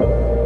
you